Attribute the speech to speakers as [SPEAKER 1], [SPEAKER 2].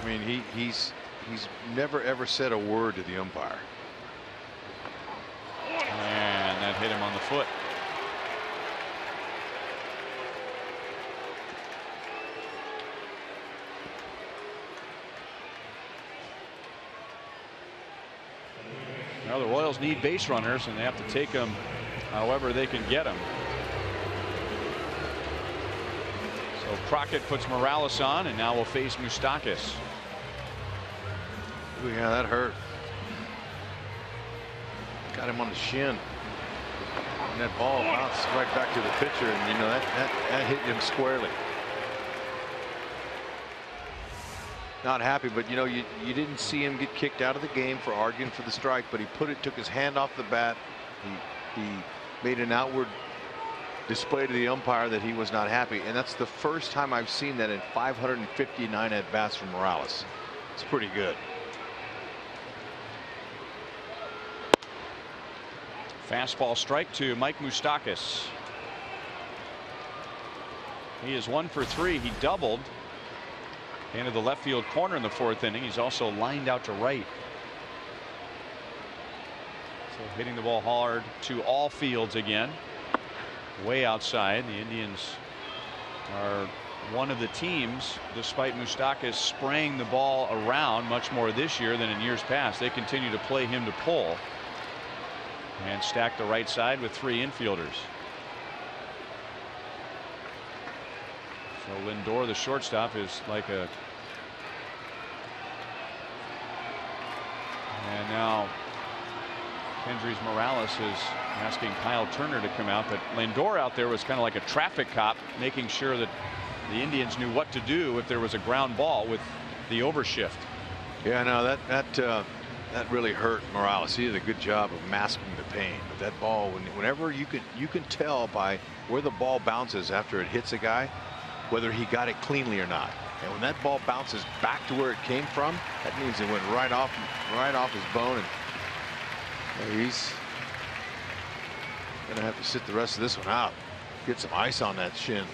[SPEAKER 1] I mean, he he's he's never ever said a word to the umpire.
[SPEAKER 2] And that hit him on the foot. Now the Royals need base runners and they have to take them however they can get them. So Crockett puts Morales on and now will face Moustakas.
[SPEAKER 1] Ooh, yeah, that hurt. Got him on the shin. And that ball bounced right back to the pitcher, and you know that that, that hit him squarely. Not happy, but you know you you didn't see him get kicked out of the game for arguing for the strike, but he put it, took his hand off the bat. He he made an outward display to the umpire that he was not happy, and that's the first time I've seen that in 559 at bats from Morales. It's pretty good.
[SPEAKER 2] Fastball strike to Mike Moustakas. He is one for three. He doubled into the left field corner in the fourth inning. He's also lined out to right. So hitting the ball hard to all fields again. Way outside. The Indians are one of the teams, despite Moustakas spraying the ball around much more this year than in years past. They continue to play him to pull and stack the right side with three infielders. So Lindor, the shortstop, is like a. And now Kendrys Morales is asking Kyle Turner to come out, but Lindor out there was kind of like a traffic cop, making sure that the Indians knew what to do if there was a ground ball with the overshift.
[SPEAKER 1] Yeah, no, that that uh, that really hurt Morales. He did a good job of masking the pain. But that ball, when, whenever you can you can tell by where the ball bounces after it hits a guy, whether he got it cleanly or not. And when that ball bounces back to where it came from, that means it went right off right off his bone. And he's gonna have to sit the rest of this one out. Get some ice on that shin.